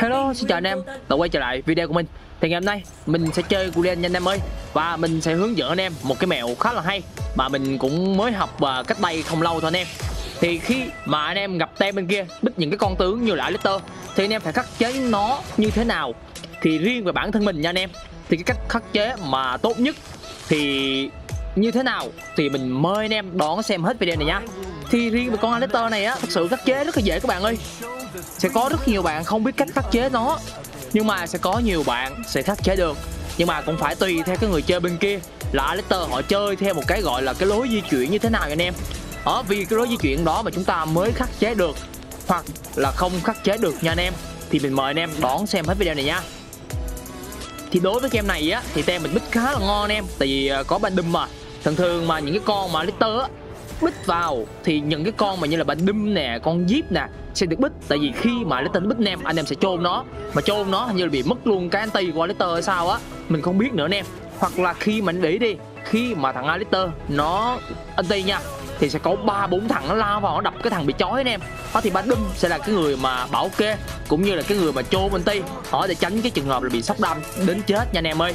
Hello, xin chào anh em. Đã quay trở lại video của mình. Thì ngày hôm nay mình sẽ chơi Gulen nha anh em ơi. Và mình sẽ hướng dẫn anh em một cái mẹo khá là hay Mà mình cũng mới học và cách đây không lâu thôi anh em. Thì khi mà anh em gặp tem bên kia Bích những cái con tướng như là Alistair Thì anh em phải khắc chế nó như thế nào Thì riêng về bản thân mình nha anh em. Thì cái cách khắc chế mà tốt nhất Thì như thế nào Thì mình mời anh em đón xem hết video này nha. Thì riêng về con Alistair này á Thật sự khắc chế rất là dễ các bạn ơi sẽ có rất nhiều bạn không biết cách khắc chế nó. Nhưng mà sẽ có nhiều bạn sẽ khắc chế được. Nhưng mà cũng phải tùy theo cái người chơi bên kia. Là Alistair họ chơi theo một cái gọi là cái lối di chuyển như thế nào anh em? Ở vì cái lối di chuyển đó mà chúng ta mới khắc chế được, hoặc là không khắc chế được nha anh em. Thì mình mời anh em đón xem hết video này nha. Thì đối với game này á, thì tem mình bích khá là ngon anh em. Tại vì ờ, có ban đâm mà. Thường thường mà những cái con mà Alistair á bích vào thì những cái con mà như là ban đâm nè, con jeep nè sẽ được bích tại vì khi mà lấy tên bích nem, anh em sẽ chôn nó. Mà chôn nó hình như là bị mất luôn cái anti của Alistair hay sao á. Mình không biết nữa anh em. Hoặc là khi mà anh để đi, khi mà thằng Alistair nó anti nha, thì sẽ có ba bốn thằng nó lao vào, nó đập cái thằng bị chói anh em. Đó, thì ba đâm sẽ là cái người mà bảo kê, cũng như là cái người mà chôn anti. Họ để tránh cái trường hợp là bị sốc đâm đến chết nha anh em ơi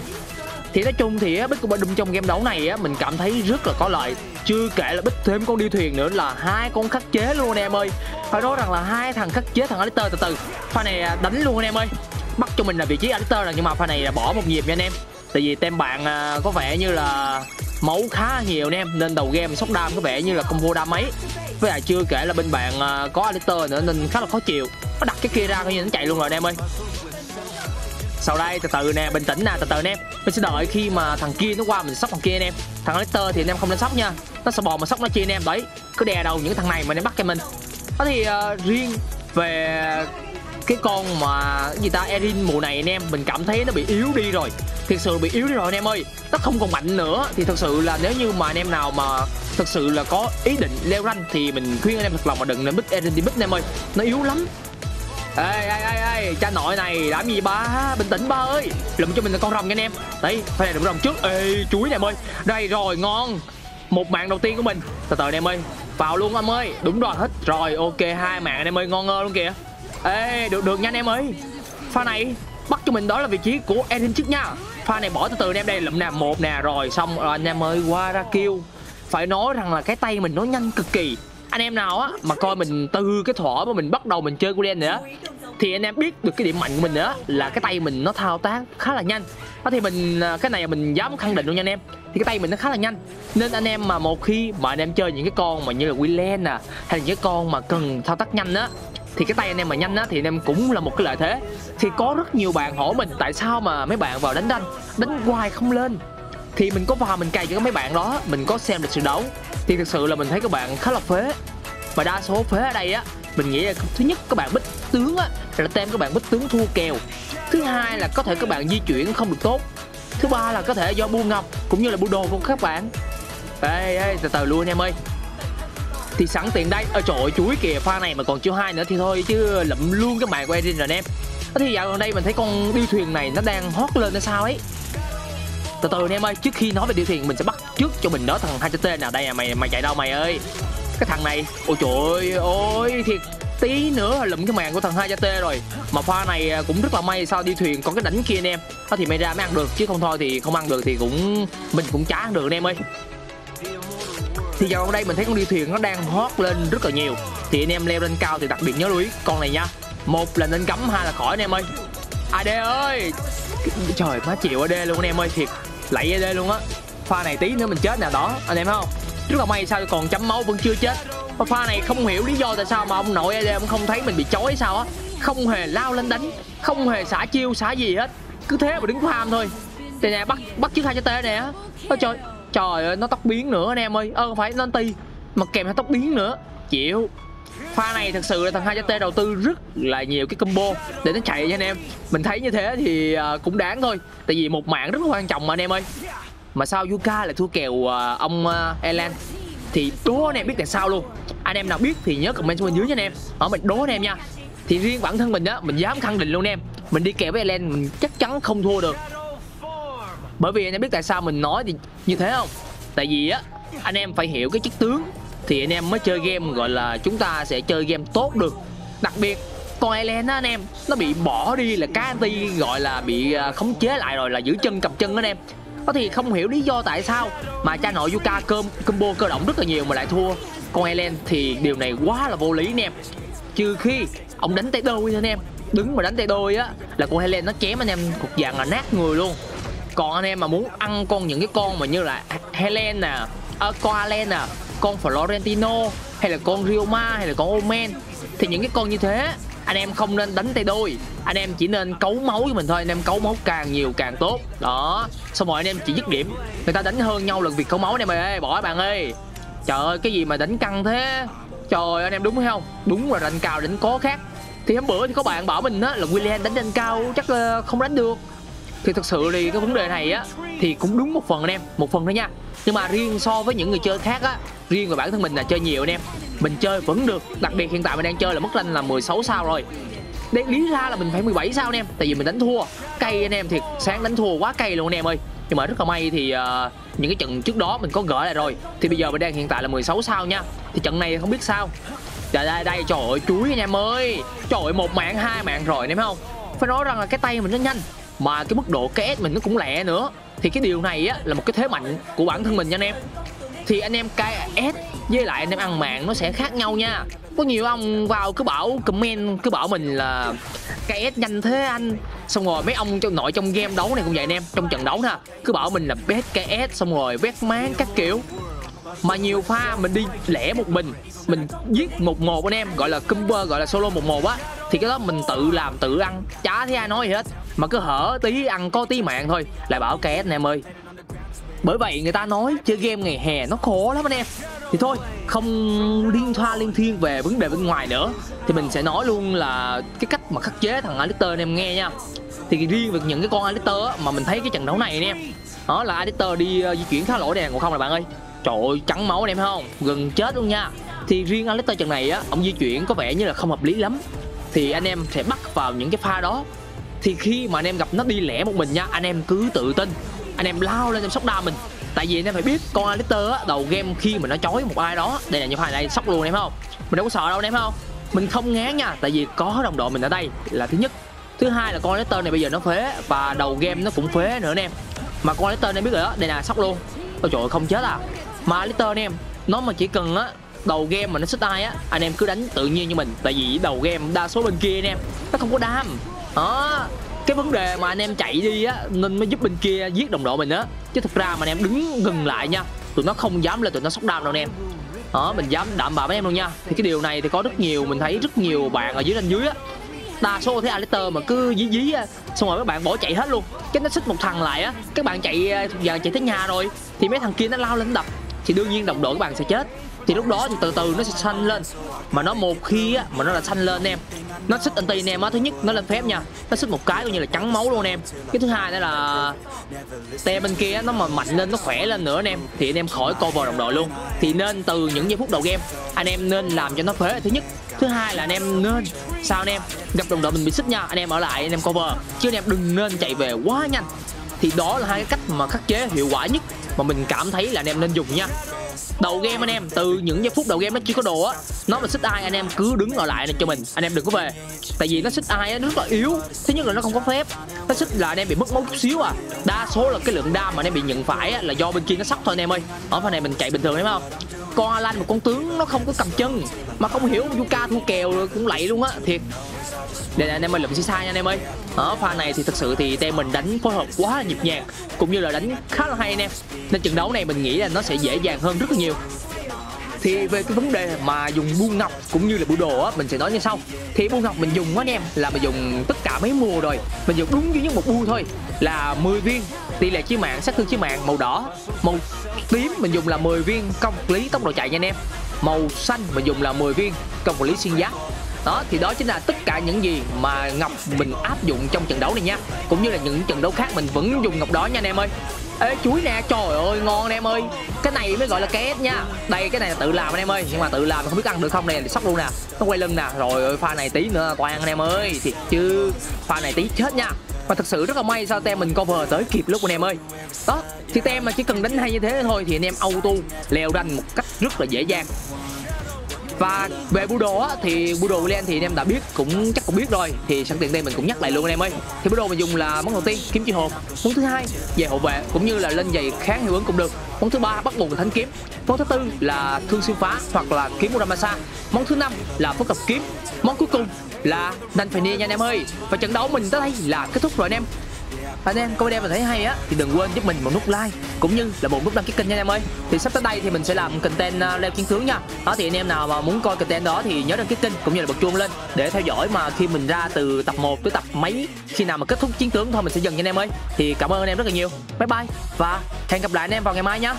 thì nói chung thì bích của Badum trong game đấu này á, mình cảm thấy rất là có lợi. Chưa kể là bích thêm con đi thuyền nữa, là hai con khắc chế luôn anh em ơi. Phải nói rằng là hai thằng khắc chế thằng Alistair từ từ. Pha này à, đánh luôn anh em ơi. Bắt cho mình là vị trí Alistair rồi, nhưng mà pha này là bỏ một nhịp nha anh em. Tại vì tem bạn à, có vẻ như là máu khá nhiều anh em, nên đầu game sốc đam có vẻ như là combo đam mấy với lại chưa kể là bên bạn à, có Alistair nữa, nên khá là khó chịu. Nó đặt cái kia ra, coi như nó chạy luôn rồi anh em ơi sau đây từ từ nè bình tĩnh nè từ từ nè. Em mình sẽ đợi khi mà thằng kia nó qua mình sóc thằng kia anh em. Thằng Leicester thì anh em không nên sóc nha. Nó sẽ bò mà sóc nó chia anh em đấy. Cứ đè đầu những thằng này mà nên bắt cho mình. Đó thì uh, riêng về cái con mà gì ta Erin mùa này anh em mình cảm thấy nó bị yếu đi rồi. Thực sự bị yếu đi rồi anh em ơi. Nó không còn mạnh nữa. Thì thật sự là nếu như mà anh em nào mà thật sự là có ý định leo rank thì mình khuyên anh em thật lòng mà đừng nên bích Erin đi bích anh em ơi. Nó yếu lắm ê ê ê ê, cha nội này, làm gì ba? Bình tĩnh ba ơi. Lụm cho mình là con rồng nha anh em. Đấy phải là đụng rồng trước. Ê, chuối này em ơi. Đây rồi, ngon. Một mạng đầu tiên của mình. Từ từ em ơi. Vào luôn em ơi. Đúng rồi, hết. Rồi, ok, hai mạng anh em ơi, ngon ngơ luôn kìa. Ê, được được nha anh em ơi. Pha này, bắt cho mình đó là vị trí của Erin trước nha. Pha này bỏ từ từ em, đây lụm nè, một nè, rồi xong rồi anh em ơi, qua ra kêu. Phải nói rằng là cái tay mình nó nhanh cực kỳ anh em nào á, mà coi mình từ cái thỏa mà mình bắt đầu mình chơi Gulen nữa thì anh em biết được cái điểm mạnh của mình nữa, là cái tay mình nó thao tác khá là nhanh. Đó thì mình à, cái này mình dám khẳng định luôn nha anh em, thì cái tay mình nó khá là nhanh. Nên anh em mà một khi mà anh em chơi những cái con mà như là Willen nè, hay là những cái con mà cần thao tác nhanh á, thì cái tay anh em mà nhanh á, thì anh em cũng là một cái lợi thế. Thì có rất nhiều bạn hỏi mình tại sao mà mấy bạn vào đánh đánh đánh hoài không lên. Thì mình có vào mình cày cho mấy bạn đó, mình có xem lịch sử đấu thì thực sự là mình thấy các bạn khá là phế. Và đa số phế ở đây á, mình nghĩ là thứ nhất các bạn bích tướng á, là tem các bạn bích tướng thua kèo. Thứ hai là có thể các bạn di chuyển không được tốt. Thứ ba là có thể do buôn ngọc cũng như là bu đồ của các bạn. Ê ê, từ từ luôn em ơi. Thì sẵn tiện đây. Ở chỗ chuối kìa, pha này mà còn chưa hai nữa thì thôi chứ lụm luôn cái mạng của Erin rồi em. Thì dạo gần đây mình thấy con đi thuyền này nó đang hót lên hay sao ấy? Từ từ anh em ơi, trước khi nói về điêu thuyền mình sẽ bắt trước cho mình đó, thằng hai t nào đây à mày mày chạy đâu mày ơi? Cái thằng này, ôi trời ơi thiệt tí nữa là lụm cái màn của thằng hai t rồi. Mà pha này à, cũng rất là may sao đi thuyền còn cái đánh kia anh em. Đó thì mày ra mới ăn được, chứ không thôi thì không ăn được thì cũng, mình cũng chả ăn được anh em ơi. Thì giờ đây mình thấy con đi thuyền nó đang hot lên rất là nhiều. Thì anh em leo lên cao thì đặc biệt nhớ lưu ý, con này nha. Một là nên cấm hai là khỏi anh em ơi. Ad ơi! Trời, má chịu ad luôn anh em ơi, thiệt. Lạy ad luôn á pha này tí nữa mình chết nè, đó. Anh em thấy không? Rất là may sao còn chấm máu vẫn chưa chết. Và pha này không hiểu lý do tại sao mà ông nội ad ông không thấy mình bị chói sao á. Không hề lao lên đánh, không hề xả chiêu, xả gì hết. Cứ thế mà đứng farm thôi. Đây nè, bắt bắt chiếc hai cho tê nè. Á trời trời ơi, nó tóc biến nữa anh em ơi. Ơ phải, nó ti, mà kèm theo tóc biến nữa. Chịu. Pha này thật sự là thằng 2 t đầu tư rất là nhiều cái combo để nó chạy nha anh em. Mình thấy như thế thì ờ, cũng đáng thôi. Tại vì một mạng rất là quan trọng mà anh em ơi mà sao Yuka lại thua kèo uh, ông à, uh, Elan thì đố anh em biết tại sao luôn. Anh em nào biết thì nhớ comment xuống bên dưới nha anh em. Ở mình đố anh em nha. Thì riêng bản thân mình á mình dám khẳng định luôn em. Mình đi kèo với Elan mình chắc chắn không thua được. Bởi vì anh em biết tại sao mình nói thì như thế không? Tại vì á anh em phải hiểu cái chất tướng. Thì anh em mới chơi game gọi là chúng ta sẽ chơi game tốt được. Đặc biệt con Elen á anh em nó bị bỏ đi là cá anti gọi là bị à, khống chế lại rồi là giữ chân cầm chân anh em có thì không hiểu lý do tại sao mà cha nội Yuka cơm combo cơ động rất là nhiều mà lại thua. Con Elen thì điều này quá là vô lý anh em trừ khi ông đánh tay đôi anh em. Đứng mà đánh tay đôi á là con Helen nó chém anh em cục vàng là nát người luôn. Còn anh em mà muốn ăn con những cái con mà như là Helen nè à, con Allen nè con Florentino hay là con Rioma hay là con Omen thì những cái con như thế anh em không nên đánh tay đôi. Anh em chỉ nên cấu máu cho mình thôi. Anh em cấu máu càng nhiều càng tốt. Đó. Xong rồi anh em chỉ dứt điểm. Người ta đánh hơn nhau lần việc cấu máu anh em ơi. Bỏ bạn ơi. Trời ơi, cái gì mà đánh căng thế? Trời, anh em đúng không? Đúng là đánh cao đánh có khác. Thì hôm bữa thì có bạn bảo mình á, là William đánh đánh cao chắc không đánh được. Thì thật sự thì cái vấn đề này á, thì cũng đúng một phần anh em, một phần thôi nha. Nhưng mà riêng so với những người chơi khác á, riêng về bản thân mình là chơi nhiều anh em mình chơi vẫn được đặc biệt hiện tại mình đang chơi là mức lanh là 16 sao rồi. Để lý ra là mình phải 17 sao anh em tại vì mình đánh thua. Cay anh em thiệt sáng đánh thua quá cay luôn anh em ơi. Nhưng mà rất là may thì uh, những cái trận trước đó mình có gỡ lại rồi. Thì bây giờ mình đang hiện tại là 16 sao nha. Thì trận này không biết sao. Đây đây đây trời ơi chuối anh em ơi. Trời ơi một mạng hai mạng rồi anh em không? Phải nói rằng là cái tay mình nó nhanh mà cái mức độ KS mình nó cũng lẹ nữa. Thì cái điều này á là một cái thế mạnh của bản thân mình nha anh em thì anh em KS với lại anh em ăn mạng nó sẽ khác nhau nha. Có nhiều ông vào cứ bảo comment, cứ bảo mình là KS nhanh thế anh. Xong rồi mấy ông trong, nội trong game đấu này cũng vậy anh em, trong trận đấu nè. Cứ bảo mình là best KS xong rồi best máng các kiểu. Mà nhiều pha mình đi lẻ một mình mình giết một một anh em, gọi là combo, gọi là solo một một á. Thì cái đó mình tự làm, tự ăn, chả thấy ai nói gì hết. Mà cứ hở tí ăn có tí mạng thôi. Lại bảo KS anh em ơi bởi vậy người ta nói chơi game ngày hè nó khó lắm anh em. Thì thôi không liên thoa liên thiên về vấn đề bên ngoài nữa. Thì mình sẽ nói luôn là cái cách mà khắc chế thằng Alistair anh em nghe nha. Thì riêng về những cái con Alistair mà mình thấy cái trận đấu này anh em đó là Alistair đi uh, di chuyển khá lỗi đèn còn không là bạn ơi. Trời ơi trắng máu anh em không? Gần chết luôn nha. Thì riêng Alistair trận này á ông di chuyển có vẻ như là không hợp lý lắm. Thì anh em sẽ bắt vào những cái pha đó. Thì khi mà anh em gặp nó đi lẻ một mình nha anh em cứ tự tin anh em lao lên em sóc đam mình. Tại vì anh em phải biết, con Alistair á, đầu game khi mà nó chói một ai đó, đây là những phải này sóc luôn em không? Mình đâu có sợ đâu em không? Mình không ngán nha, tại vì có đồng đội mình ở đây là thứ nhất. Thứ hai là con Alistair này bây giờ nó phế, và đầu game nó cũng phế nữa anh em. Mà con Alistair em biết rồi đó, đây là sóc luôn. Ôi trời ơi, không chết à. Mà Alistair anh em, nó mà chỉ cần á, đầu game mà nó xích ai á, anh em cứ đánh tự nhiên như mình. Tại vì đầu game đa số bên kia anh em, nó không có đam. Đó cái vấn đề mà anh em chạy đi á, nên mới giúp bên kia giết đồng đội mình á. Chứ thực ra mà anh em đứng ngừng lại nha, tụi nó không dám lên tụi nó sóc đam đâu anh em. Đó, mình dám đảm bảo với em luôn nha. Thì cái điều này thì có rất nhiều, mình thấy rất nhiều bạn ở dưới lên dưới á. Đa số thấy Alistair mà cứ dí dí á, xong rồi các bạn bỏ chạy hết luôn. Cái nó xích một thằng lại á, các bạn chạy giờ chạy tới nhà rồi, thì mấy thằng kia nó lao lên đập. Thì đương nhiên đồng đội các bạn sẽ chết thì lúc đó thì từ từ nó sẽ xanh lên. Mà nó một khi á, mà nó là xanh lên em, nó xích anti anh em á, thứ nhất nó lên phép nha, nó xích một cái coi như là trắng máu luôn em. Cái thứ hai nữa là te bên kia nó mà mạnh lên, nó khỏe lên nữa anh em. Thì anh em khỏi cover đồng đội luôn. Thì nên từ những giây phút đầu game, anh em nên làm cho nó phế. Thứ nhất, thứ hai là anh em nên, sao anh em, gặp đồng đội mình bị xích nha, anh em ở lại, anh em cover. Chứ anh em đừng nên chạy về quá nhanh. Thì đó là hai cái cách mà khắc chế hiệu quả nhất mà mình cảm thấy là anh em nên dùng nha đầu game anh em từ những giây phút đầu game nó chưa có đồ á nó mà xích ai anh em cứ đứng ở lại cho mình. Anh em đừng có về. Tại vì nó xích ai nó rất là yếu thứ nhất là nó không có phép. Nó xích là anh em bị mất máu chút xíu à. Đa số là cái lượng đam mà anh em bị nhận phải á, là do bên kia nó sóc thôi anh em ơi. Ở phần này mình chạy bình thường thấy không? Con Alan một con tướng nó không có cầm chân mà không hiểu Yuka thua kèo rồi cũng lạy luôn á thiệt đây là anh em ơi lụm xí sai nha anh em ơi. Ở pha này thì thực sự thì team mình đánh phối hợp quá là nhịp nhàng, cũng như là đánh khá là hay anh em. Nên trận đấu này mình nghĩ là nó sẽ dễ dàng hơn rất là nhiều. Thì về cái vấn đề mà dùng buôn ngọc cũng như là bộ đồ á, mình sẽ nói như sau. Thì buôn ngọc mình dùng á anh em, là mình dùng tất cả mấy mùa rồi. Mình dùng đúng duy nhất một bu thôi, là 10 viên. Tỷ lệ chí mạng, sát thương chí mạng màu đỏ, màu tím mình dùng là 10 viên. Công lý tốc độ chạy nha anh em. Màu xanh mình dùng là 10 viên. Công lý xuyên giáp đó, thì đó chính là tất cả những gì mà ngọc mình áp dụng trong trận đấu này nha. Cũng như là những trận đấu khác mình vẫn dùng ngọc đó nha anh em ơi. Ê, chuối nè, trời ơi, ngon anh em ơi. Cái này mới gọi là két nha. Đây, cái này là tự làm anh em ơi. Nhưng mà tự làm không biết ăn được không nè sóc luôn nè. Nó quay lưng nè. Rồi, ơi, pha này tí nữa, toàn anh em ơi. Thiệt chứ, pha này tí chết nha. Mà thật sự rất là may sao tem mình cover tới kịp lúc anh em ơi. Đó, thì tem mà chỉ cần đánh hay như thế thôi thì anh em auto leo ranh một cách rất là dễ dàng và về Budo á, thì Budo William thì anh em đã biết, cũng chắc cũng biết rồi. Thì sẵn tiện đây mình cũng nhắc lại luôn anh em ơi. Thì Budo mình dùng là món đầu tiên, kiếm chi hồn. Món thứ hai, về hậu vệ, cũng như là lên giày kháng hiệu ứng cũng được. Món thứ ba, bắt buộc là thánh kiếm. Món thứ tư là thương siêu phá hoặc là kiếm Muramasa. Món thứ năm là phức hợp kiếm. Món cuối cùng là nành phải nha anh em ơi. Và trận đấu mình tới đây là kết thúc rồi anh em anh em có video mình thấy hay á thì đừng quên giúp mình một nút like cũng như là một nút đăng ký kênh nha anh em ơi. Thì sắp tới đây thì mình sẽ làm content uh, leo chiến tướng nha. Đó thì anh em nào mà muốn coi content đó thì nhớ đăng ký kênh cũng như là bật chuông lên để theo dõi mà khi mình ra từ tập 1 tới tập mấy khi nào mà kết thúc chiến tướng thôi mình sẽ dừng nha anh em ơi. Thì cảm ơn anh em rất là nhiều. Bye bye và hẹn gặp lại anh em vào ngày mai nhé